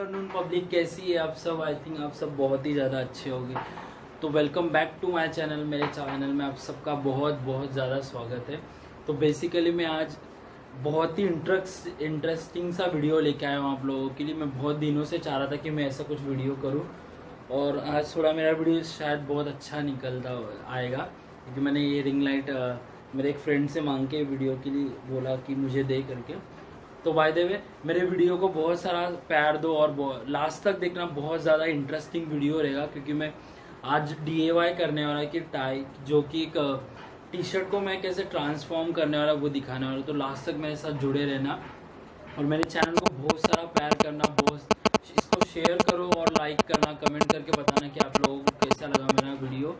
Afternoon public कैसी है? आप सब आई थिंक आप सब बहुत ही ज़्यादा अच्छे होंगे। तो welcome back to my channel मेरे चैनल में आप सबका बहुत बहुत ज़्यादा स्वागत है। तो बेसिकली मैं आज बहुत ही इंटरेस्ट इंटरेस्टिंग सा वीडियो लेके आया हूँ आप लोगों के लिए। मैं बहुत दिनों से चाह रहा था कि मैं ऐसा कुछ वीडियो करूँ। और आज थोड़ा मेरा वीडियो शायद बहुत अच्छा निकलता आएगा। क्योंकि मैंने ये रिंग लाइट मेरे एक फ्रेंड से मांग के वीडियो के लिए बोला कि मुझे दे करके। तो बाय द वे मेरे वीडियो को बहुत सारा प्यार दो और लास्ट तक देखना बहुत ज़्यादा इंटरेस्टिंग वीडियो रहेगा, क्योंकि मैं आज डी करने वाला, कि टाई जो कि एक टी शर्ट को मैं कैसे ट्रांसफॉर्म करने वाला वो दिखाने वाला तो लास्ट तक मेरे साथ जुड़े रहना और मेरे चैनल को बहुत सारा प्यार करना, बहुत, इसको शेयर करो और लाइक करना कमेंट करके बताना कि आप लोगों को कैसा लगा मेरा वीडियो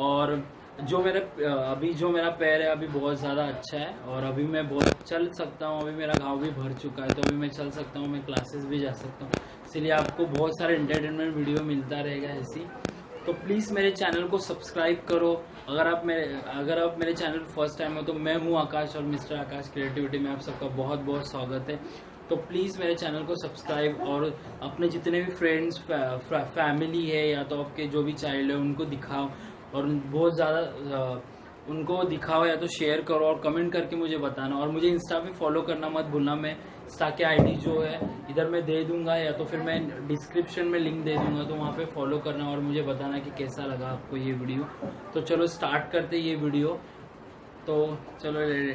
और जो मेरे, अभी जो मेरा पैर है, अभी बहुत ज़्यादा अच्छा है और अभी मैं बहुत, चल सकता हूँ, अभी मेरा घाव भी भर चुका है तो अभी मैं चल सकता हूँ, मैं क्लासेस भी जा सकता हूँ। इसलिए आपको बहुत सारे इंटरटेनमेंट वीडियो मिलता रहेगा ऐसी। तो प्लीज़ मेरे चैनल को सब्सक्राइब करो। अगर आप मेरे, अगर आप मेरे चैनल फ़र्स्ट टाइम हो तो मैं हूँ आकाश और मिस्टर आकाश क्रिएटिविटी में आप सबका बहुत बहुत स्वागत है। तो प्लीज़ मेरे चैनल को सब्सक्राइब और अपने जितने भी फ्रेंड्स फैमिली है, या तो आपके जो भी चाइल्ड है, उनको दिखाओ। और बहुत ज़्यादा उनको दिखाओ या तो शेयर करो और कमेंट करके मुझे बताना। और मुझे इंस्टा पे फॉलो करना मत भूलना। मैं इंस्टा के आईडी जो है, इधर मैं दे दूँगा या तो फिर मैं डिस्क्रिप्शन में लिंक दे दूँगा तो वहाँ पे फॉलो करना और मुझे बताना कि कैसा लगा आपको ये वीडियो तो चलो स्टार्ट करते ये वीडियो तो चलो ले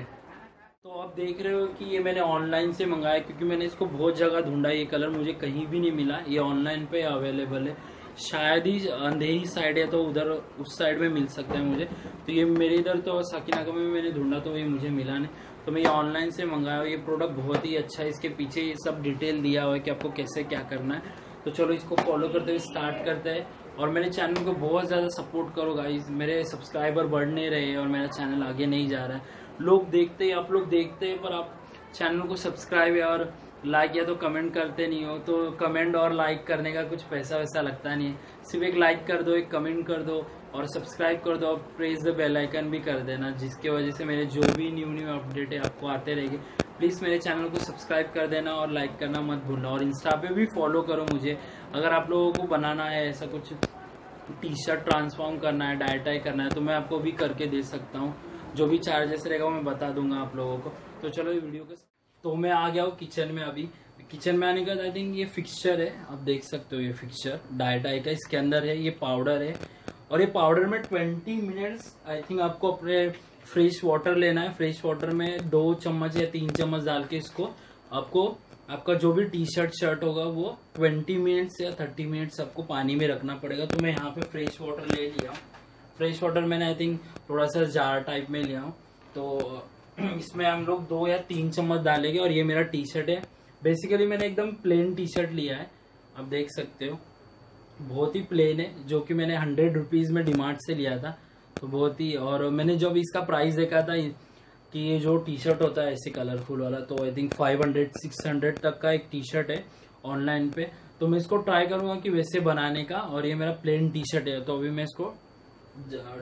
तो आप देख रहे हो कि ये मैंने ऑनलाइन से मंगाया, क्योंकि मैंने इसको बहुत जगह ढूंढा। ये कलर मुझे कहीं भी नहीं मिला। ये ऑनलाइन पे अवेलेबल है। शायद ही अंधेरी साइड है तो उधर उस साइड में मिल सकता है मुझे। तो ये मेरे इधर तो साकिनाका में मैंने ढूंढा तो ये मुझे मिला नहीं। तो मैं ये ऑनलाइन से मंगाया हुआ, ये प्रोडक्ट बहुत ही अच्छा है। इसके पीछे ये सब डिटेल दिया हुआ है कि आपको कैसे क्या करना है। तो चलो इसको फॉलो करते हुए स्टार्ट करते हैं। और मेरे चैनल को बहुत ज़्यादा सपोर्ट करो गाइस मेरे सब्सक्राइबर बढ़ नहीं रहे और मेरा चैनल आगे नहीं जा रहा है। लोग देखते हैं, आप लोग देखते हैं, पर आप चैनल को सब्सक्राइब और लाइक या तो कमेंट करते नहीं हो तो कमेंट और लाइक करने का कुछ पैसा वैसा लगता नहीं है। सिर्फ़ एक लाइक कर दो, एक कमेंट कर दो और सब्सक्राइब कर दो, और प्रेस द बेल आइकन भी कर देना, जिसके वजह से मेरे जो भी न्यू न्यू अपडेट है आपको आते रहेंगे। प्लीज़ मेरे चैनल को सब्सक्राइब कर देना और लाइक करना मत भूलना। और इंस्टा पे भी फॉलो करो मुझे। अगर आप लोगों को बनाना है, ऐसा कुछ टी शर्ट ट्रांसफॉर्म करना है डायटाई करना है तो मैं आपको भी करके दे सकता हूँ। जो भी चार्जेस रहेगा मैं बता दूँगा आप लोगों को। तो चलो ये वीडियो को तो मैं आ गया हूँ किचन में अभी। किचन में आने के बाद आई थिंक ये फिक्सचर है। आप देख सकते हो ये फिक्सचर डायटाई का इसके अंदर है, ये पाउडर है। और ये पाउडर में 20 मिनट्स आई थिंक आपको अपने फ्रेश वाटर लेना है। फ्रेश वाटर में दो चम्मच या तीन चम्मच डाल के इसको आपको, आपका जो भी टी शर्ट शर्ट होगा, वो 20 मिनट्स या 30 मिनट्स आपको पानी में रखना पड़ेगा। तो मैं यहाँ पे फ्रेश वाटर ले लिया फ्रेश वाटर मैंने आई थिंक थोड़ा सा जार टाइप में लिया हूँ। तो इसमें हम लोग दो या तीन चम्मच डालेंगे और ये मेरा टी शर्ट है। बेसिकली मैंने एकदम प्लेन टी शर्ट लिया है। आप देख सकते हो। बहुत ही प्लेन है, जो कि मैंने हंड्रेड रुपीज़ में डिमार्ट से लिया था। तो बहुत ही, और मैंने जब इसका प्राइस देखा था, कि ये जो टी शर्ट होता है, ऐसे कलरफुल वाला तो I think five hundred six hundred तक का एक टी शर्ट है ऑनलाइन पे। तो मैं इसको ट्राई करूँगा कि वैसे बनाने का, और ये मेरा प्लेन टी शर्ट है। तो अभी मैं इसको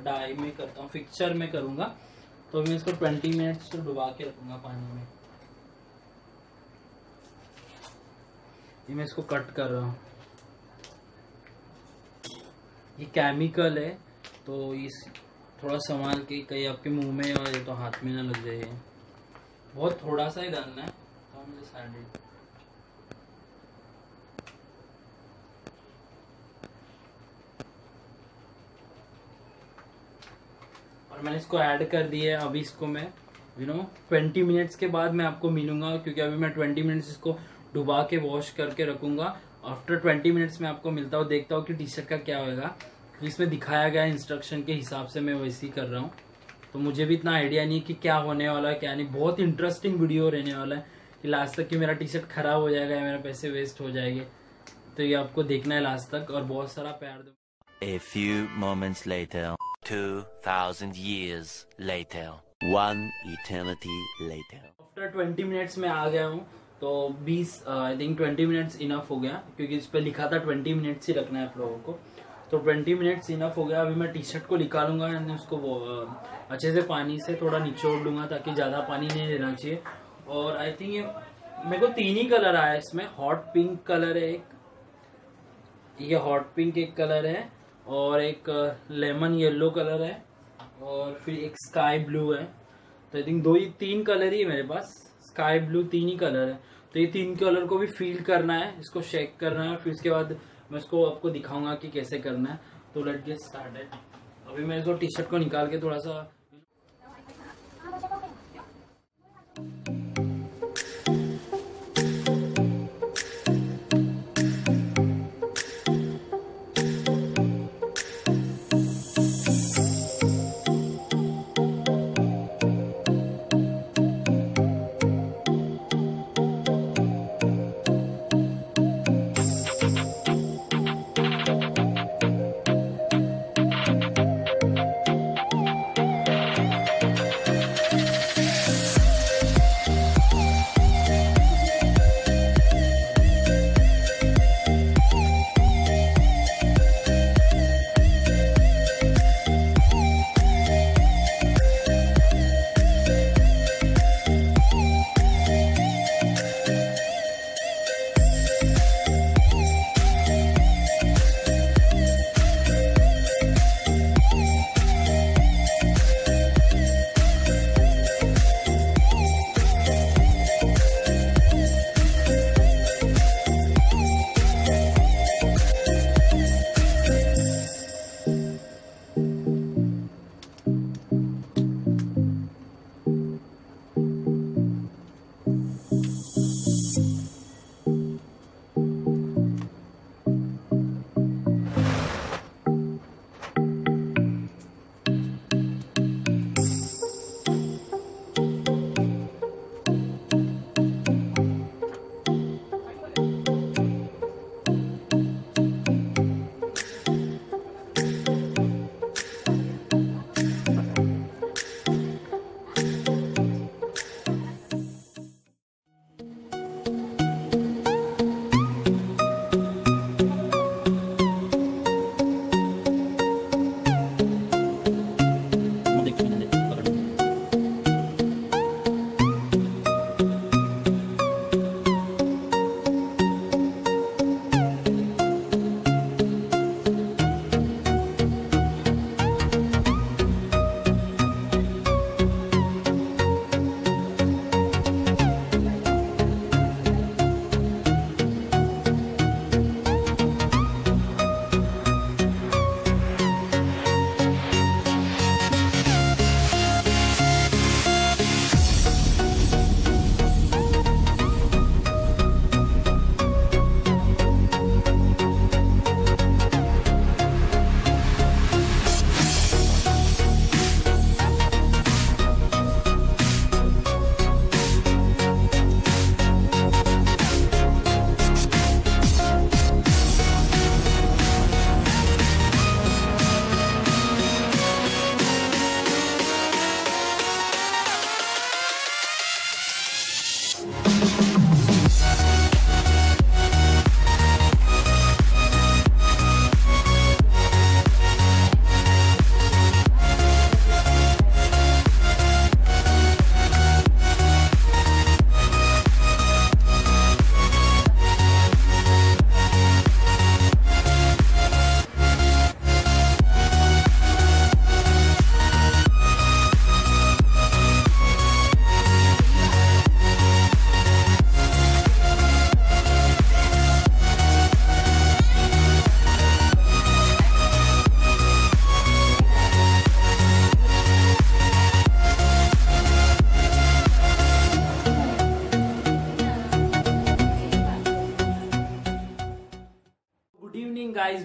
डाई में करता हूँ फिक्चर में करूँगा। तो मैं इसको 20 मिनट्स तो डुबा के रखूँगा पानी में। ये मैं इसको कट कर रहा हूँ। ये केमिकल है तो इस थोड़ा संभाल के कहीं आपके मुँह में और तो हाथ में ना लग जाए बहुत थोड़ा सा ही डालना है तो मुझे साइड मैंने इसको ऐड कर दिया है, अभी इसको मैं यू नो ट्वेंटी मिनट्स के बाद मैं आपको मिलूँगा, क्योंकि अभी मैं ट्वेंटी मिनट्स इसको डुबा के वॉश करके रखूँगा। आफ्टर ट्वेंटी मिनट्स में आपको मिलता हूँ, देखता हूँ कि टी शर्ट का क्या होगा इसमें दिखाया गया इंस्ट्रक्शन के हिसाब से मैं वैसे ही कर रहा हूँ। तो मुझे भी इतना आइडिया नहीं कि क्या होने वाला है, क्या नहीं। बहुत इंटरेस्टिंग वीडियो रहने वाला है कि लास्ट तक कि मेरा टी शर्ट खराब हो जाएगा या मेरे पैसे वेस्ट हो जाएँगे। तो ये आपको देखना है लास्ट तक, और बहुत सारा प्यार दो। A few moments later. 2000 years later. One eternity later. After 20 minutes में आ गया हूँ तो 20 आई थिंक 20 मिनट्स इनफ हो गया क्योंकि इस पे लिखा था 20 मिनट्स ही रखना है आप लोगों को तो 20 मिनट्स इनफ हो गया अभी मैं टी शर्ट को निकालूँगा एंड उसको अच्छे से पानी से थोड़ा निचोड़ लूँगा ताकि ज़्यादा पानी नहीं लेना चाहिए और आई थिंक ये मेरे को तीन ही कलर आया इसमें हॉट पिंक कलर है एक ये हॉट पिंक एक कलर है और एक लेमन येलो कलर है और फिर एक स्काई ब्लू है। तो आई थिंक दो ही, तीन कलर ही है मेरे पास। स्काई ब्लू तीन ही कलर है। तो ये तीन कलर को भी फील करना है, इसको शेक करना है, फिर उसके बाद मैं इसको आपको दिखाऊँगा कि कैसे करना है। तो लेट गेट स्टार्टेड अभी मैं इसको टी शर्ट को निकाल के थोड़ा सा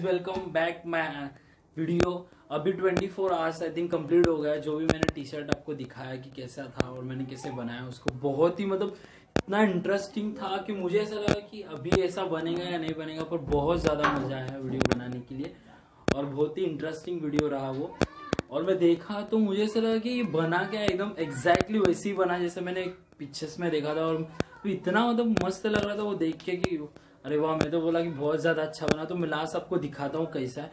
वेलकम बैक माय वीडियो अभी 24 four hours I think complete हो गया जो भी मैंने टी शर्ट आपको दिखाया कि कैसा था और मैंने कैसे बनाया उसको, बहुत ही मतलब इतना इंटरेस्टिंग था कि मुझे ऐसा लगा कि अभी ऐसा बनेगा या नहीं बनेगा, पर बहुत ज़्यादा मज़ा आया वीडियो बनाने के लिए। और बहुत ही इंटरेस्टिंग वीडियो रहा वो। और मैं देखा तो मुझे ऐसा लगा कि ये बना क्या एकदम एग्जैक्टली वैसे ही बना, जैसे मैंने पिक्चर्स में देखा था। और इतना मतलब मस्त लग रहा था वो देख के कि अरे वाह मैं तो बोला कि बहुत ज़्यादा अच्छा बना तो मैं लास्ट आपको दिखाता हूँ कैसा है।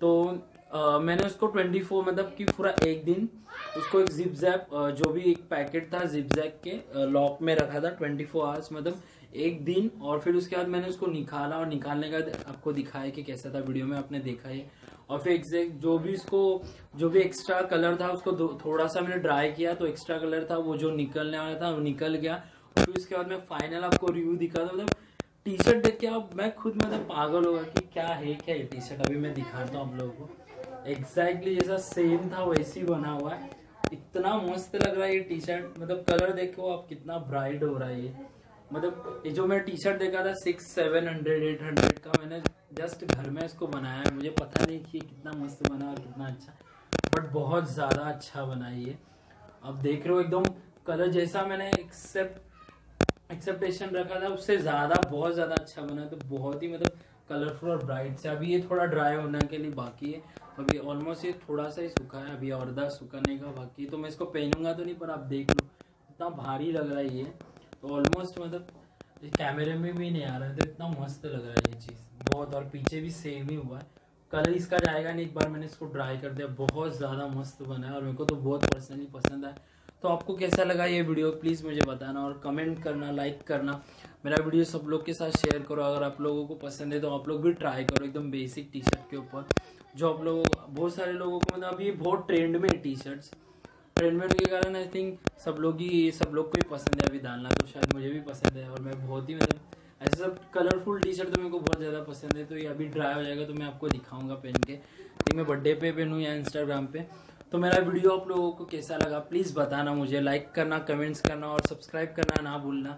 तो अ, मैंने उसको 24 मतलब कि पूरा एक दिन उसको एक जिप जैप जो भी एक पैकेट था जिप जैप के लॉक में रखा था 24 फोर आवर्स मतलब एक दिन। और फिर उसके बाद मैंने उसको निकाला और निकालने का आपको दिखाया कि कैसा था वीडियो में आपने देखा है और फिर एग्जैक्ट जो भी इसको जो भी एक्स्ट्रा कलर था उसको थोड़ा सा मैंने ड्राई किया तो एक्स्ट्रा कलर था वो जो निकलने वाला था वो निकल गया। और फिर उसके बाद मैं फाइनल आपको रिव्यू दिखा था मतलब टी शर्ट देख के आप, मैं खुद मतलब पागल होगा कि क्या है, क्या ये टी शर्ट अभी मैं दिखाता हूँ आप लोगों को। एग्जैक्टली जैसा सेम था, वैसे बना हुआ है। इतना मस्त लग रहा है ये टी शर्ट मतलब कलर देखो आप, कितना ब्राइट हो रहा है ये। मतलब ये जो मैं टी शर्ट देखा था six seven hundred eight hundred का मैंने जस्ट घर में इसको बनाया है। मुझे पता नहीं कि कितना मस्त बना और कितना अच्छा। बट बहुत ज़्यादा अच्छा बना ये। अब देख रहे हो एकदम कलर जैसा मैंने एक्सेप्ट एक्सेप्टेशन रखा था, उससे ज़्यादा, बहुत ज़्यादा अच्छा बना तो बहुत ही मतलब कलरफुल और ब्राइट से। अभी ये थोड़ा ड्राई होने के लिए बाकी है। अभी ऑलमोस्ट ये थोड़ा सा ही सूखा है, अभी और दस सुखाने का बाकी है। तो मैं इसको पहनूँगा तो नहीं, पर आप देख लो, इतना भारी लग रहा है ये। तो ऑलमोस्ट मतलब कैमरे में भी नहीं आ रहा है तो इतना मस्त लग रहा है ये चीज़। बहुत, और पीछे भी सेम ही हुआ है। कलर इसका जाएगा नहीं, एक बार मैंने इसको ड्राई कर दिया। बहुत ज़्यादा मस्त बना है, और मेरे को तो बहुत पर्सनली पसंद है तो आपको कैसा लगा ये वीडियो? प्लीज़ मुझे बताना और कमेंट करना लाइक करना। मेरा वीडियो सब लोग के साथ शेयर करो। अगर आप लोगों को पसंद है तो आप लोग भी ट्राई करो एकदम बेसिक टी शर्ट के ऊपर। जो आप लोगों बहुत सारे लोगों को मतलब अभी बहुत ट्रेंड में टी शर्ट्स ट्रेंड में के कारण आई थिंक सब लोग ही सब लोग को ही पसंद है अभी डालना। तो शायद मुझे भी पसंद है और मैं बहुत ही मतलब ऐसे सब कलरफुल टी शर्ट तो मेरे को बहुत ज़्यादा पसंद है। तो ये अभी ड्राई हो जाएगा तो मैं आपको दिखाऊँगा पहन के। मैं बर्थडे पे पहनूँ या इंस्टाग्राम पे। तो मेरा वीडियो आप लोगों को कैसा लगा प्लीज़ बताना मुझे लाइक करना कमेंट्स करना और सब्सक्राइब करना ना भूलना।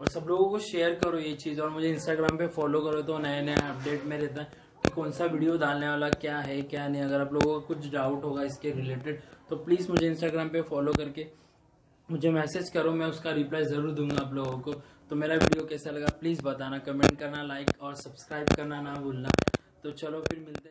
और सब लोगों को शेयर करो ये चीज़ और मुझे इंस्टाग्राम पे फॉलो करो तो नए नए अपडेट में रहता है कि कौन सा वीडियो डालने वाला, क्या है, क्या नहीं। अगर आप लोगों का कुछ डाउट होगा इसके रिलेटेड तो प्लीज़ मुझे इंस्टाग्राम पे फॉलो करके मुझे मैसेज करो, मैं उसका रिप्लाई ज़रूर दूँगा आप लोगों को। तो मेरा वीडियो कैसा लगा प्लीज़ बताना कमेंट करना लाइक और सब्सक्राइब करना ना भूलना। तो चलो फिर मिलते